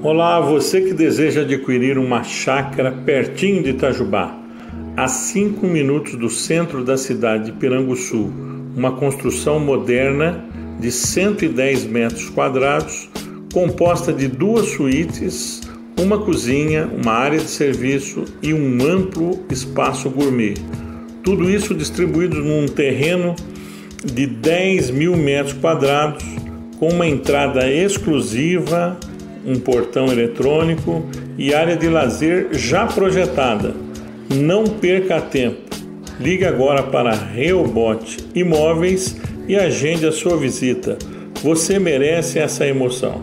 Olá, você que deseja adquirir uma chácara pertinho de Itajubá, a 5 minutos do centro da cidade de Piranguçu, uma construção moderna de 110 metros quadrados, composta de duas suítes, uma cozinha, uma área de serviço e um amplo espaço gourmet. Tudo isso distribuído num terreno de 10 mil metros quadrados, com uma entrada exclusiva, um portão eletrônico e área de lazer já projetada. Não perca tempo. Ligue agora para Reobot Imóveis e agende a sua visita. Você merece essa emoção.